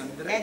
ಅಂದ್ರೆ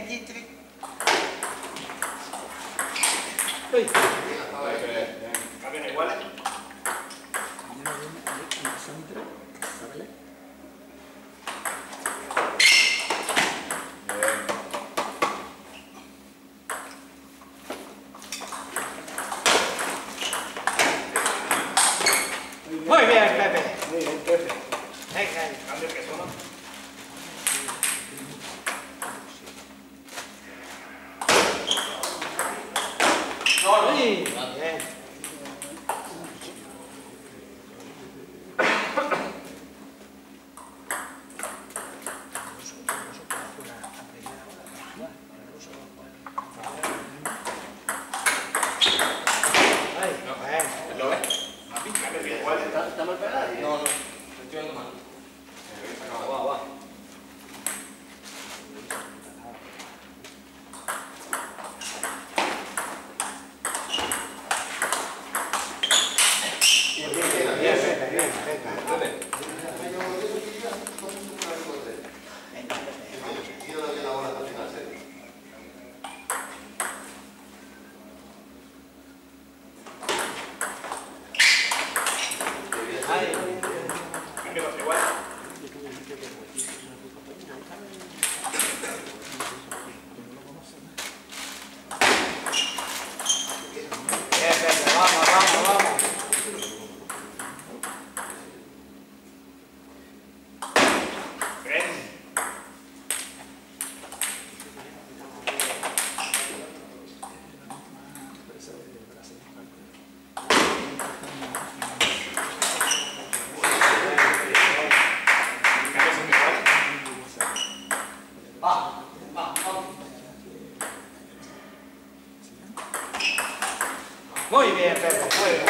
Muy bien, Pepe, muy bien.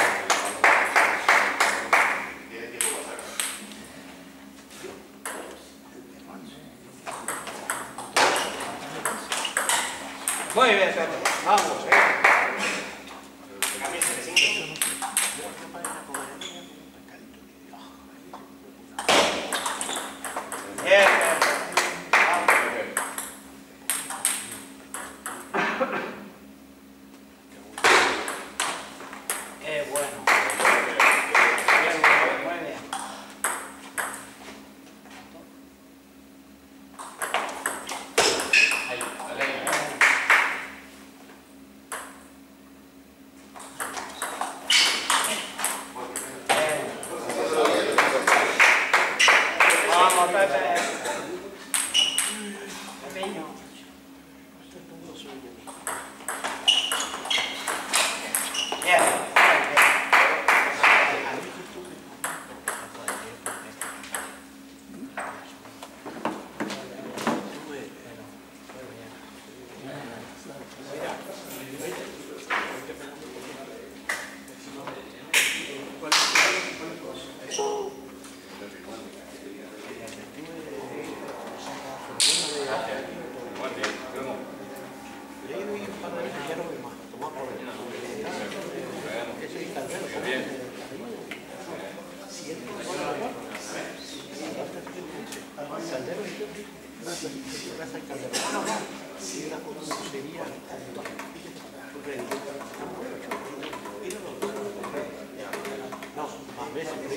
Muy bien, Pepe.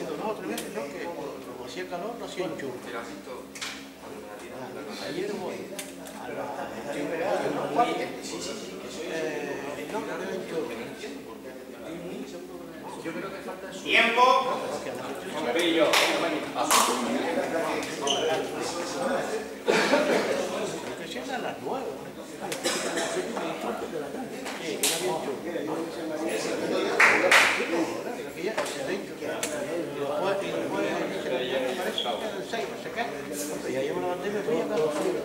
no, otra vez, no, que hacía calor no hacía. Ayer voy a ¡Tiempo! Obrigado.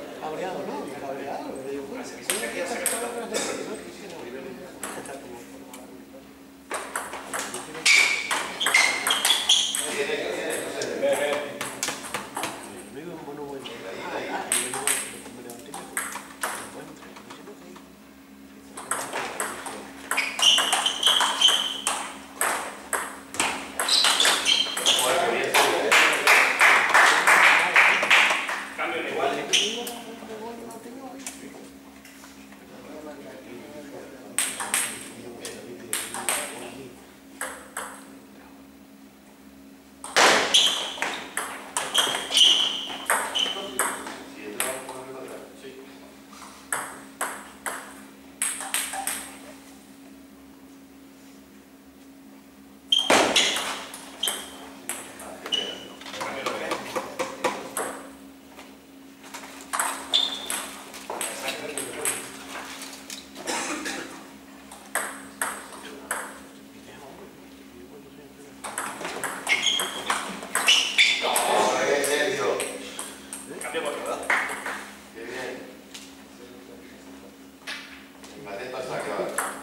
ma detta sagrada.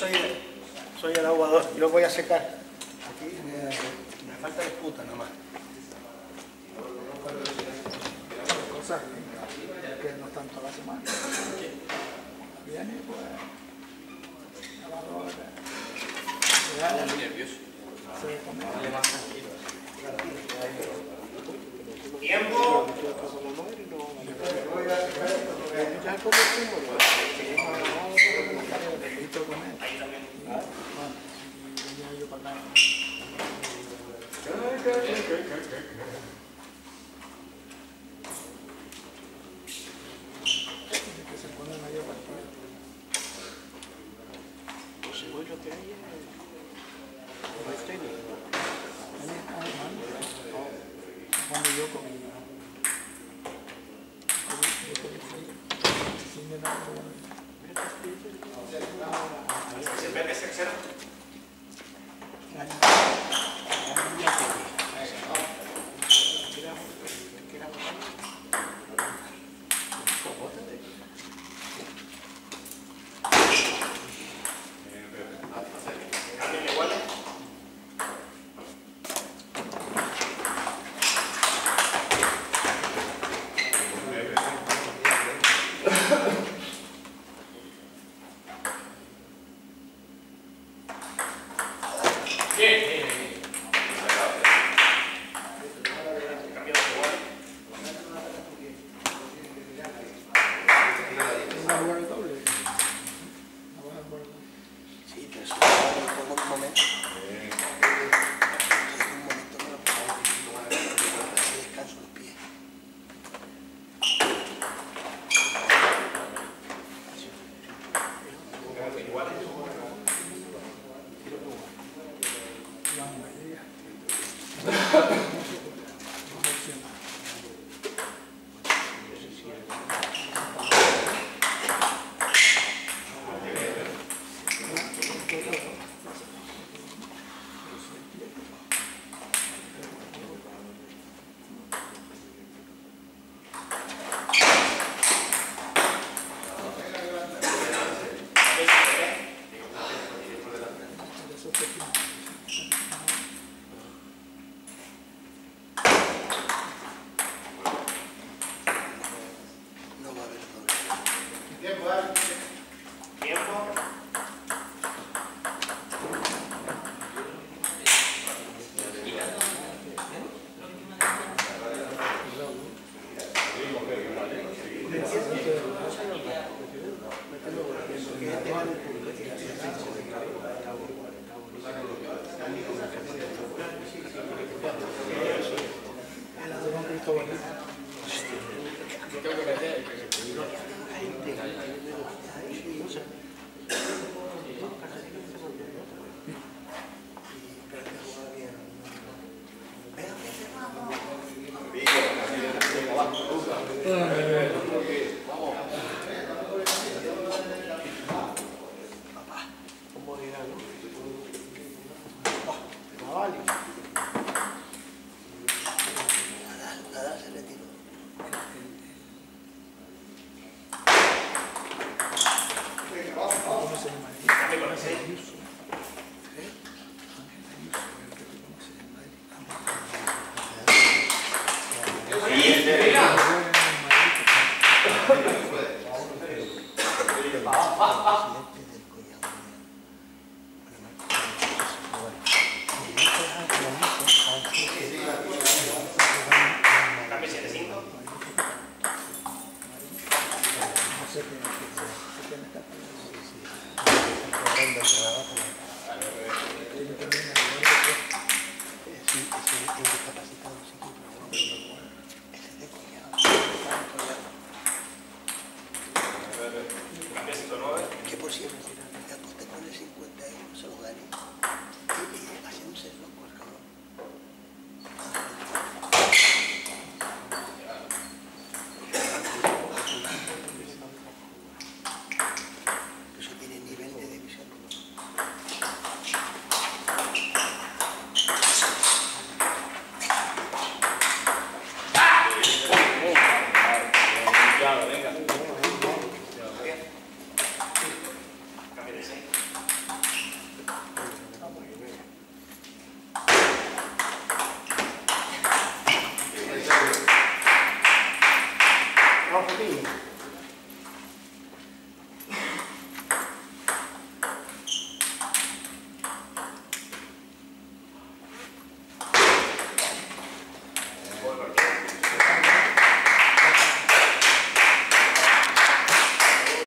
soy, soy el aguador, yo voy a secar. Aquí me, me falta disputa nomás. Cosas que no están toda la semana. Viene pues. Lavadora. Está eh, muy nervioso. Vale, más tranquilo. Tiempo. yo con Deus. Em todo momento. Navali. Nada, se le Legal. Legal. Legal.